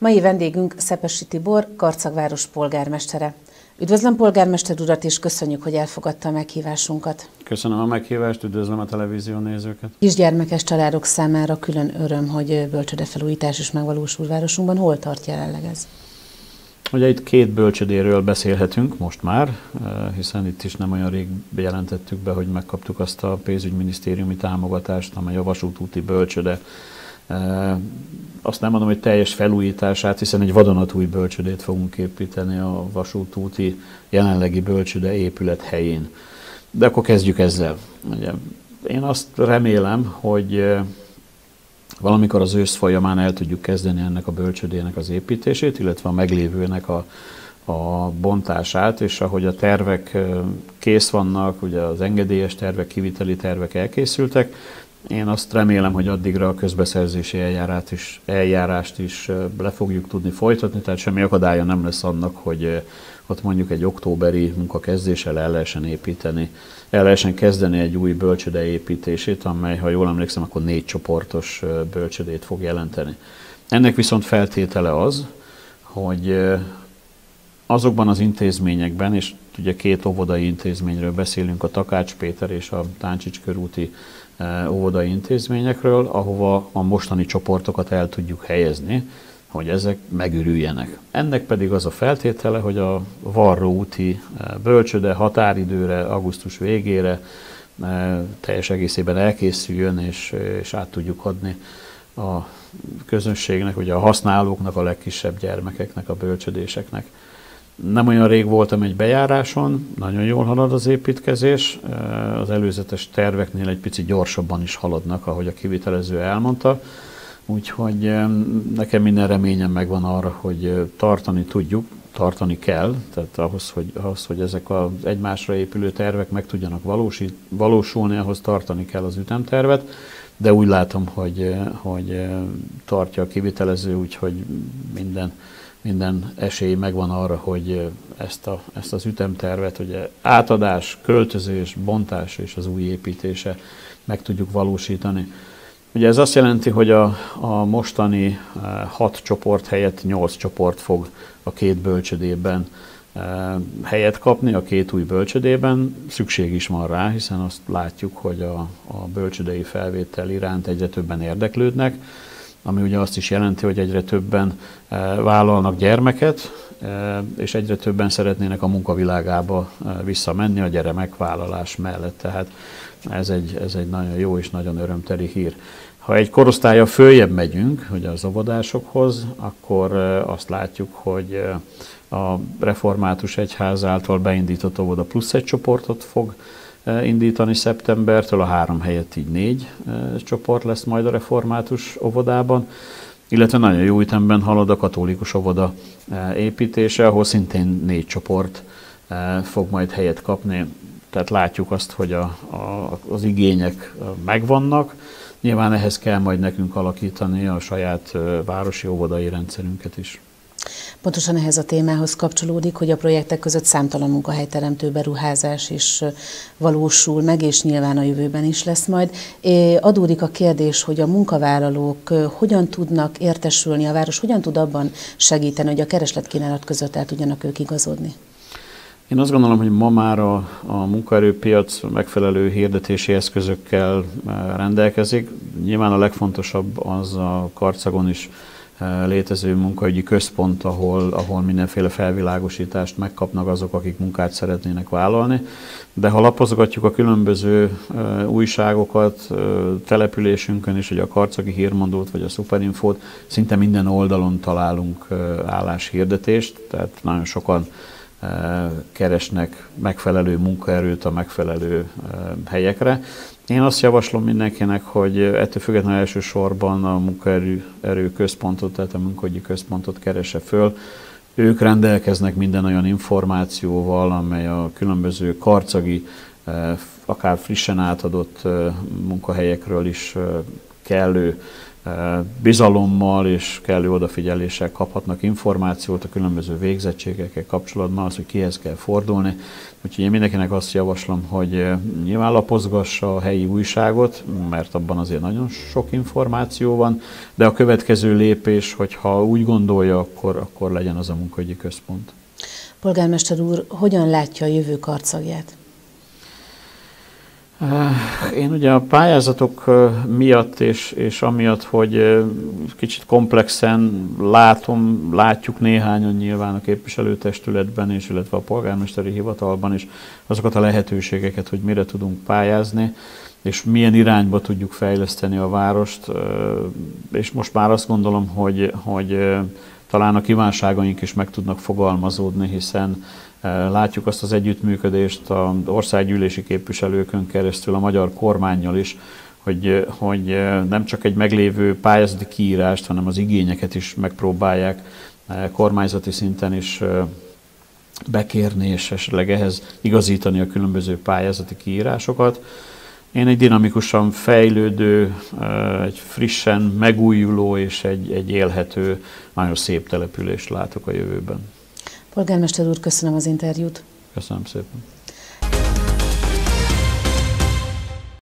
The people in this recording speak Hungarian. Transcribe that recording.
Mai vendégünk Szepesi Tibor, Karcagváros polgármestere. Üdvözlöm polgármester urat, és köszönjük, hogy elfogadta a meghívásunkat. Köszönöm a meghívást, üdvözlöm a televízió nézőket. Kisgyermekes családok számára külön öröm, hogy bölcsödefelújítás is megvalósul városunkban. Hol tart jelenleg ez? Ugye itt két bölcsödéről beszélhetünk most már, eh, hiszen itt is nem olyan rég bejelentettük be, hogy megkaptuk azt a pénzügyminisztériumi támogatást, amely a vasútúti bölcsöde azt nem mondom, hogy teljes felújítását, hiszen egy vadonatúj bölcsödét fogunk építeni a vasútúti jelenlegi bölcsöde épület helyén. De akkor kezdjük ezzel. Ugye, én azt remélem, hogy valamikor az ősz folyamán el tudjuk kezdeni ennek a bölcsödének az építését, illetve a meglévőnek a, a bontását, és ahogy a tervek kész vannak, ugye az engedélyes tervek, kiviteli tervek elkészültek, én azt remélem, hogy addigra a közbeszerzési eljárást is, eljárást is le fogjuk tudni folytatni, tehát semmi akadálya nem lesz annak, hogy ott mondjuk egy októberi munkakezdéssel el lehessen építeni, el lehessen kezdeni egy új bölcsöde építését, amely, ha jól emlékszem, akkor négy csoportos bölcsödét fog jelenteni. Ennek viszont feltétele az, hogy azokban az intézményekben, és ugye két óvodai intézményről beszélünk, a Takács Péter és a Táncsics körúti óvodai intézményekről, ahova a mostani csoportokat el tudjuk helyezni, hogy ezek megürüljenek. Ennek pedig az a feltétele, hogy a Varró úti eh, bölcsöde határidőre, augusztus végére eh, teljes egészében elkészüljön, és, és át tudjuk adni a közönségnek, ugye a használóknak, a legkisebb gyermekeknek, a bölcsödéseknek. Nem olyan rég voltam egy bejáráson, nagyon jól halad az építkezés, az előzetes terveknél egy picit gyorsabban is haladnak, ahogy a kivitelező elmondta, úgyhogy nekem minden reményem megvan arra, hogy tartani tudjuk, tartani kell, tehát ahhoz, hogy, ahhoz, hogy ezek az egymásra épülő tervek meg tudjanak valósít, valósulni, ahhoz tartani kell az ütemtervet, de úgy látom, hogy, hogy tartja a kivitelező, úgyhogy minden minden esély megvan arra, hogy ezt, a, ezt az ütemtervet, ugye átadás, költözés, bontás és az új építése meg tudjuk valósítani. Ugye ez azt jelenti, hogy a, a mostani hat csoport helyett nyolc csoport fog a két bölcsödében helyet kapni, a két új bölcsödében. Szükség is van rá, hiszen azt látjuk, hogy a, a bölcsödei felvétel iránt egyre többen érdeklődnek ami ugye azt is jelenti, hogy egyre többen eh, vállalnak gyermeket, eh, és egyre többen szeretnének a munkavilágába eh, visszamenni a gyermekvállalás mellett. Tehát ez egy, ez egy nagyon jó és nagyon örömteli hír. Ha egy korosztálya följebb megyünk, hogy az óvodásokhoz, akkor azt látjuk, hogy a református egyház által beindított óvoda plusz egy csoportot fog indítani szeptembertől, a három helyett így négy csoport lesz majd a református óvodában, illetve nagyon jó ütemben halad a katolikus óvoda építése, ahol szintén négy csoport fog majd helyet kapni. Tehát látjuk azt, hogy a, a, az igények megvannak, Nyilván ehhez kell majd nekünk alakítani a saját városi óvodai rendszerünket is. Pontosan ehhez a témához kapcsolódik, hogy a projektek között számtalan munkahelyteremtő beruházás is valósul meg, és nyilván a jövőben is lesz majd. Adódik a kérdés, hogy a munkavállalók hogyan tudnak értesülni, a város hogyan tud abban segíteni, hogy a keresletkínálat között el tudjanak ők igazodni? Én azt gondolom, hogy ma már a, a munkaerőpiac megfelelő hirdetési eszközökkel rendelkezik. Nyilván a legfontosabb az a karcagon is létező munkaügyi központ, ahol, ahol mindenféle felvilágosítást megkapnak azok, akik munkát szeretnének vállalni. De ha lapozgatjuk a különböző újságokat, településünkön is, hogy a Karcagi Hírmondót vagy a Superinfót, szinte minden oldalon találunk álláshirdetést, tehát nagyon sokan keresnek megfelelő munkaerőt a megfelelő helyekre. Én azt javaslom mindenkinek, hogy ettől függetlenül elsősorban a munkaerő erő központot, tehát a munkahogyi központot keresse föl. Ők rendelkeznek minden olyan információval, amely a különböző karcagi, akár frissen átadott munkahelyekről is kellő bizalommal és kellő odafigyeléssel kaphatnak információt a különböző végzettségekkel kapcsolatban, az, hogy kihez kell fordulni. Úgyhogy én mindenkinek azt javaslom, hogy nyilván lapozgassa a helyi újságot, mert abban azért nagyon sok információ van, de a következő lépés, hogyha úgy gondolja, akkor, akkor legyen az a munkahogyi központ. Polgármester úr, hogyan látja a jövő karcagját? Én ugye a pályázatok miatt és, és amiatt, hogy kicsit komplexen látom, látjuk néhányan nyilván a képviselőtestületben és illetve a polgármesteri hivatalban is azokat a lehetőségeket, hogy mire tudunk pályázni, és milyen irányba tudjuk fejleszteni a várost, és most már azt gondolom, hogy, hogy talán a kívánságaink is meg tudnak fogalmazódni, hiszen Látjuk azt az együttműködést az országgyűlési képviselőkön keresztül a magyar kormányjal is, hogy, hogy nem csak egy meglévő pályázati kiírást, hanem az igényeket is megpróbálják kormányzati szinten is bekérni, és esetleg ehhez igazítani a különböző pályázati kiírásokat. Én egy dinamikusan fejlődő, egy frissen megújuló és egy, egy élhető, nagyon szép települést látok a jövőben. Polgármester úr, köszönöm az interjút. Köszönöm szépen.